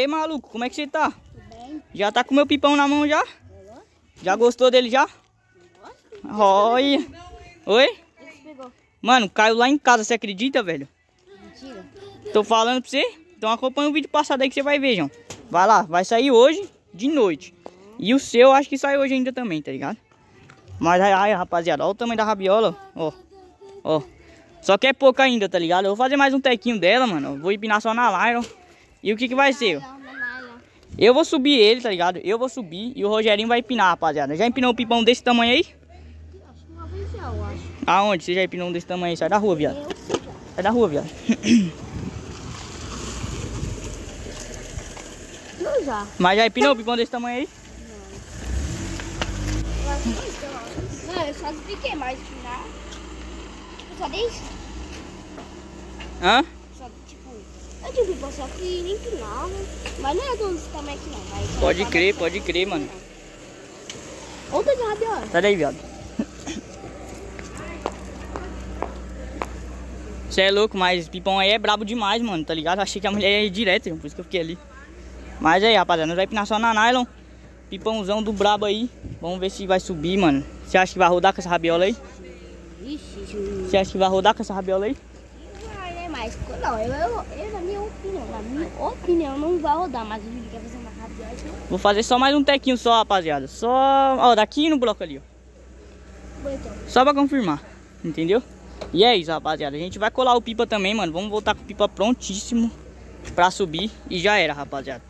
Ei, maluco, como é que você tá? Bem. Já tá com meu pipão na mão já? Já gostou dele já? Olha. Oi? Mano, caiu lá em casa, você acredita, velho? Mentira. Tô falando pra você. Então acompanha o vídeo passado aí que você vai ver, João. Vai lá, vai sair hoje de noite. E o seu acho que sai hoje ainda também, tá ligado? Mas aí, rapaziada, olha o tamanho da rabiola, ó. Ó. Só que é pouco ainda, tá ligado? Eu vou fazer mais um tequinho dela, mano. Vou empinar só na nylon. E o que que vai ser? Eu vou subir ele, tá ligado? Eu vou subir e o Rogerinho vai empinar, rapaziada. Já empinou um pipão desse tamanho aí? Acho que uma vez já, eu acho. Aonde? Você já empinou um desse tamanho aí? Sai da rua, viado. Sai da rua, viado. Não já. Mas já empinou um pipão desse tamanho aí? Não. Não, eu só expliquei, mas empinar... Eu só dei isso. Hã? Eu tive só que nem empinava. Mas não é todos também aqui não. Mas pode crer, pode crer, mano. Outra de rabiola. Sai daí, viado. Você é louco, mas Pipão aí é brabo demais, mano, tá ligado? Achei que a mulher ia direto, por isso que eu fiquei ali. Mas aí, rapaziada, nós vai pinar só na nylon. Pipãozão do brabo aí. Vamos ver se vai subir, mano. Você acha que vai rodar com essa rabiola aí? Você acha que vai rodar com essa rabiola aí? Mas não, eu, eu, eu, na minha opinião, na minha opinião não vai rodar, mas o Júlio quer fazer uma rápida. Vou fazer só mais um tequinho só, rapaziada. Só, ó, daqui no bloco ali, ó. Então. Só pra confirmar, entendeu? E é isso, rapaziada. A gente vai colar o pipa também, mano. Vamos voltar com o pipa prontíssimo pra subir. E já era, rapaziada.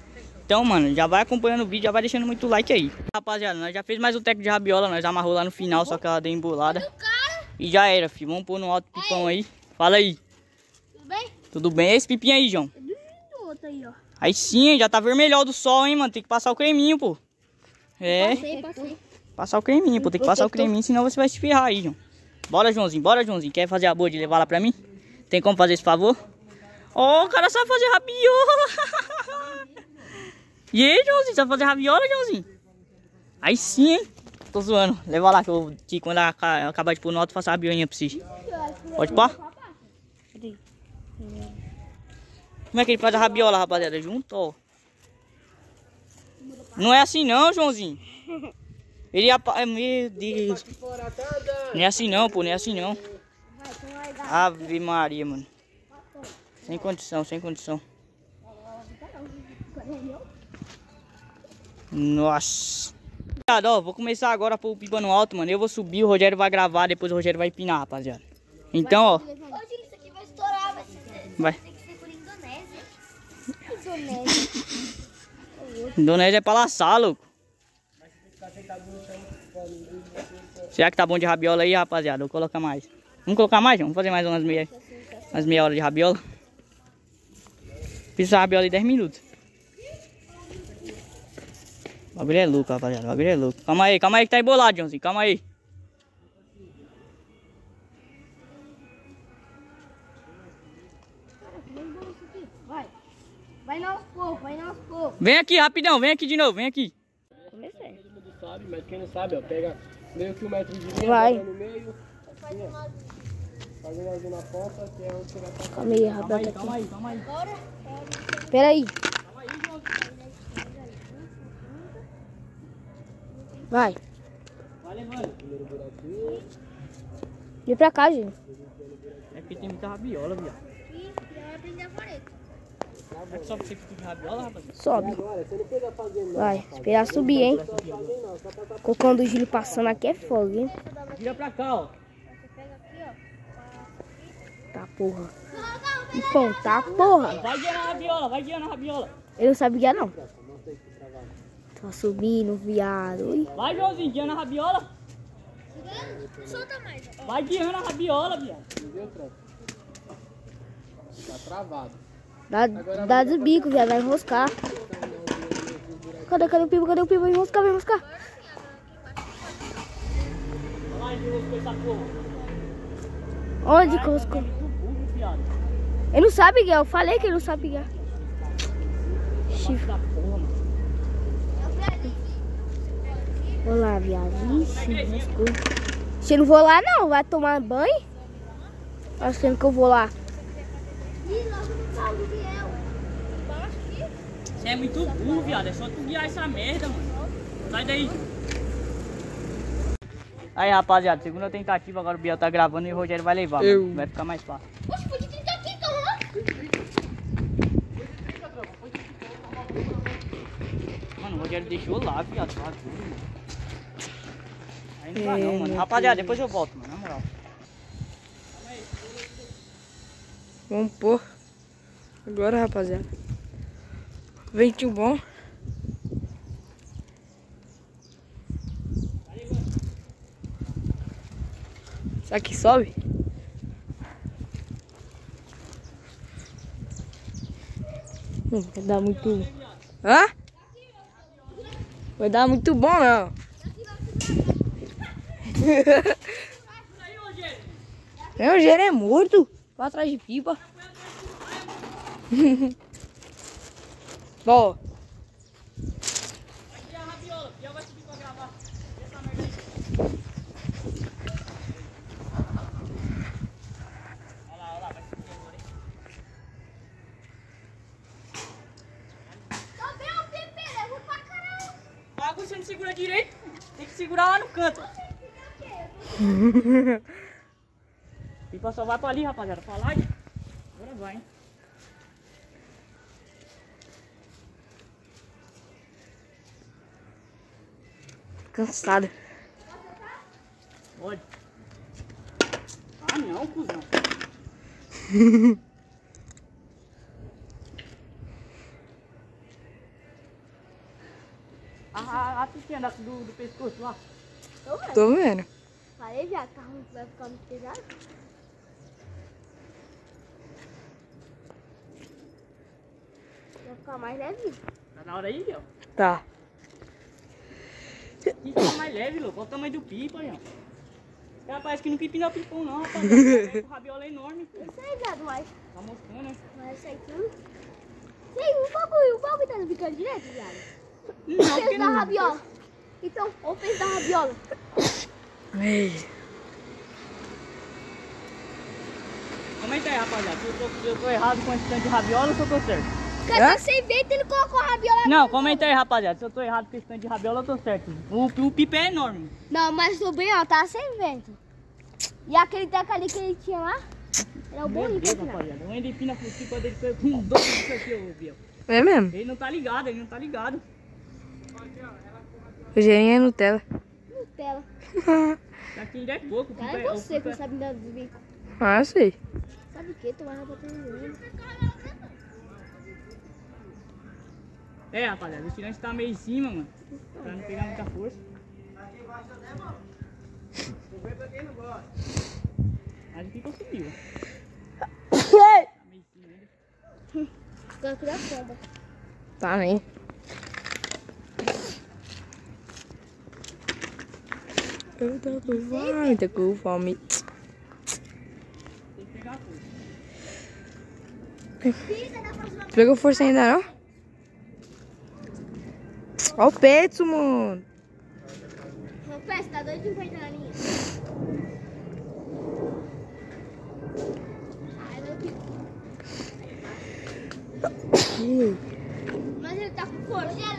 Então, mano, já vai acompanhando o vídeo, já vai deixando muito like aí. Rapaziada, nós já fez mais um teco de rabiola, nós amarrou lá no final, só que ela deu embolada. E já era, filho. Vamos pôr no alto pipão aí. Fala aí. Tudo bem? É esse pipinho aí, João? Aí, ó. aí sim, já tá vermelhão do sol, hein, mano. Tem que passar o creminho, pô. É. Passei, passei. Passar o creminho, pô. Tem que passar o creminho, senão você vai se ferrar aí, João. Bora, Joãozinho. Bora, Joãozinho. Quer fazer a boa de levar lá pra mim? Tem como fazer esse favor? Ó, oh, o cara sabe fazer rabiola. e aí, Joãozinho? Sabe fazer rabiola, Joãozinho? Aí sim, hein? Tô zoando. Leva lá que eu que quando acabar de pôr nota, faço a rabiolinha pra você. Pode pôr? Como é que ele faz a rabiola, rapaziada? Junto, ó. Não é assim não, Joãozinho. Ele ia... Meu Deus. Não é assim não, pô. Não é assim não. Ave Maria, mano. Sem condição, sem condição. Nossa. Ó, vou começar agora a o pipa no alto, mano. Eu vou subir, o Rogério vai gravar, depois o Rogério vai empinar, rapaziada. Então, ó. Vai. Indonésia. Indonésia é pra laçar, louco. Será que tá bom de rabiola aí, rapaziada? Vou colocar mais. Vamos colocar mais, Vamos fazer mais umas meia, umas meia hora de rabiola. Fiz a rabiola em 10 minutos. O bagulho é louco, rapaziada. O bagulho é louco. Calma aí, calma aí que tá embolado, Joãozinho. Calma aí. Vai. Vem aqui, rapidão, vem aqui de novo, vem aqui. Comecei. Todo mundo sabe, mas quem não sabe, ó, pega meio que um metro de linha, vai. no meio, assim, ó. Fazendo ali na ponta, que é onde você vai passar. Calma aí, rapaz. Calma aí, calma aí, calma aí. Pera aí. Calma aí, João. Vai. Vai levando. Primeiro buraquinho. Vem pra cá, gente. É porque tem muita rabiola, viado. Ih, eu aprendi a vareta. É que sobe de rabiola, rapaziada? Sobe. Vai, esperar subir, hein? Quando o Júlio passando aqui é fogo, hein? Vira pra cá, ó. Tá porra. E pão, tá porra. Vai guiando a rabiola, vai guiando a rabiola. Ele não sabe guiar, não. Tá subindo, viado. Ui. Vai, Joãozinho, guiando a rabiola. Solta mais. Vai guiando a rabiola, viado. Tá travado. Dá, dá dos bicos, viado. Vai enroscar. Cadê, cadê o pipo? Cadê o pipo? Vai enroscar, vai enroscar. Onde que enroscou? Ele não sabe guiar. Eu falei que ele não sabe guiar. Chifre. Vou lá, viado. Ixi. Se não vou lá, não. Vai tomar banho? Achando que eu vou lá. Você é muito burro, viado. É só tu guiar essa merda, mano. Sai daí. Aí, rapaziada, segunda tentativa. Agora o Biel tá gravando e o Rogério vai levar. Eu. Mano. Vai ficar mais fácil. Poxa, pode tentar aqui, então, Mano, o Rogério deixou lá, viado. Tá. Aí não dá É, não, mano. Rapaziada, depois eu volto, mano. Na moral. Vamos pôr. Agora, rapaziada. Ventinho bom. Isso aqui sobe? Não vai dar muito. Hã? Vai dar muito bom, não. Meu gênio é morto. Vai atrás de pipa. Bom. Aqui é a rabiola. Biel vai subir pra gravar. Essa merda aí. Olha lá, olha lá. Vai subir agora, hein. Tá bem, o Pepe, leva pra caralho. O bagulho você não segura direito. Tem que segurar lá no canto. Pipa só vai pra ali, rapaziada. Pra lá. Agora vai, hein. Cansada. Pode. Ah, não, cuzão. a, a, a do, do pescoço lá. Tô vendo. Tô vendo. Falei, viado, o carro vai ficar muito pesado. Vai ficar mais leve. Tá na hora aí, ó. Tá. Que fica mais leve, louco. Olha o tamanho do pipa, ó. Cara, parece que não empina o pipão, não, rapaz. O rabiola é enorme. Eu sei, viado, mas, Tá mostrando, né? mas isso aqui... Sei, o bagulho, o bagulho tá ficando direto, viado. Não, O porque peso da não. rabiola. Então, o peso da rabiola. Ei. Comenta aí, rapaziada. Eu tô, se eu tô errado com esse tanto de rabiola ou se eu tô certo? Cadê sem vento ele colocou a rabiola? Não, comenta aí, rapaziada. Se eu tô errado com esse tanto de rabiola, eu tô certo. O, o pipa é enorme. Não, mas o bem, ó, tá sem vento. E aquele teco ali que ele tinha lá, era o Meu bonito. Deus, rapaziada. O Andy pina pro pipa dele foi com dois disso aqui, ô Biel. É mesmo? Ele não tá ligado, ele não tá ligado. O gênio é Nutella. Nutella. Aqui ainda é pouco. O Cara, é, é o você que é- sabe andar dos bicos. ah, eu sei. Sabe o que? Vai na botar no É, rapaziada. O tirante tá meio em cima, mano. Pra não pegar muita força. Mas o pipa subiu. ó. Tá meio em cima ainda. Canto da pomba. Tá nem. Eu tô com fome, tô com fome. Tem que pegar a força. Tu pegou força ainda não? Ó o peito, mano. Pé, você tá doido de enfrentar na linha? Ai, meu Deus. Mas ele tá com força. Já.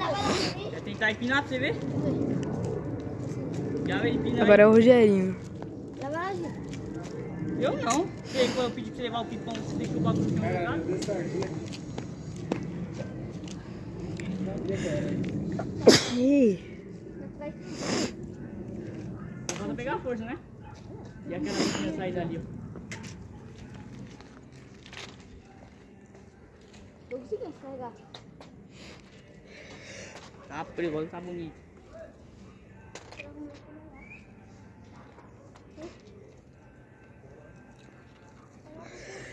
Quer tentar empinar pra você ver? Já vai empinar. Agora é o Rogerinho. Lá, gente. Eu não. Sei, quando eu pedi pra você levar o pipão, você deixou o bagulho no chão jogado? Ei. Falta pegar a força, né? E aquela pequena saída ali, ó. Eu consegui descarregar. Tá preso, tá bonito.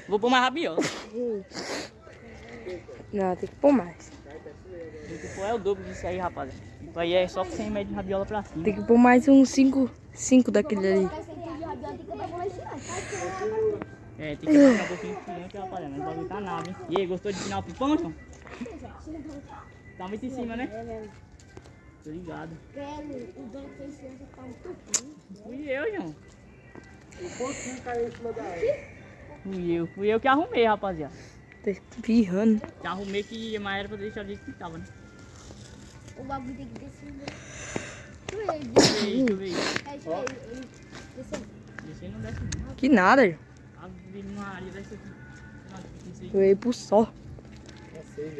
Vou pôr mais rabiola. Não, tem que pôr mais. Tem que pôr é o dobro disso aí, rapaz. Isso aí é só que você mede rabiola pra cima. Tem que pôr mais uns 5 cinco daquele ali. De. É, tem que botar um pouquinho de tirante, rapaziada. Mas o bagulho tá nada, hein? E aí, gostou de final o pipão, então? Tá muito em cima, né? É mesmo. Tô ligado. O dono fez. Fui eu, João. Um pouquinho caiu em cima da água. Fui eu. Fui eu que arrumei, rapaziada. Tá espirrando. Já arrumei que mais era pra deixar o jeito que tava, né? O bagulho tem que descer. Deixa eu ver, deixa eu ver. É aí. Desceu. Descer não desce não. Que nada, João. A vida numa área dessa aqui. Nossa, não sei. Eu ia pro sol. Já sei.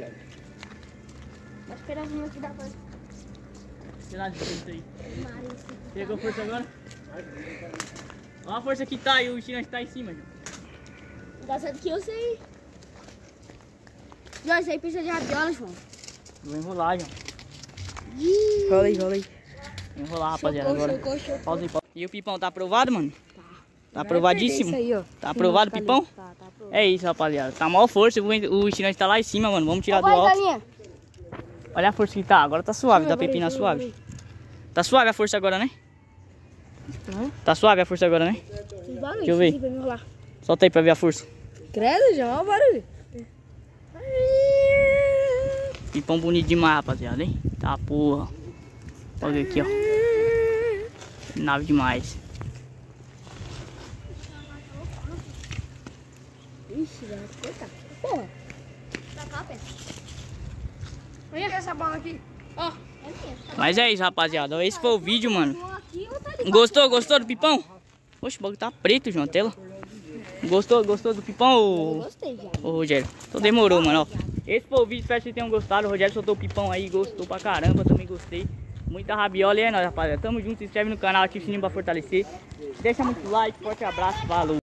Vai esperar vir aqui da coisa. Sei lá, deixa eu ver isso aí. Pegou força agora? Olha a força que tá e o chinês tá em cima. Engraçado que eu sei. João, isso aí precisa de rabiola, João. Vou enrolar, João. Rola aí, rola aí. Vou enrolar, rapaziada, agora. chocou, chocou. Pausa aí, pausa. E o pipão tá aprovado, mano? Tá. Tá Isso aprovadíssimo? aí, ó. Tá aprovado o pipão? Tá, tá pronto. É isso, rapaziada. Tá maior força, o chinês tá lá em cima, mano. Vamos tirar do alto. galinha. Olha a força que tá. Agora tá suave, tá pepina suave. Tá suave a força agora, né? Tá suave a força agora, né? Deixa eu ver. Solta aí pra ver a força. Credo, João, olha o barulho. Pipão bonito demais, rapaziada, hein? Tá porra. Olha aqui, ó. Nave demais. Ixi, velho. Coitado. Porra. Tá cá. Olha essa bola aqui. Ó. Mas é isso, rapaziada. Esse foi o vídeo, mano. Gostou? Gostou do pipão? Oxe, o bagulho tá preto, João, tela. Gostou? Gostou do pipão, ô, Gostei já. ô Rogério? Então demorou, mano, ó. Esse foi o vídeo, espero que vocês tenham gostado. O Rogério soltou o pipão aí, gostou pra caramba, também gostei. Muita rabiola e é nóis, rapaziada. Tamo junto, se inscreve no canal, ativa o sininho pra fortalecer. Deixa muito like, forte abraço, falou.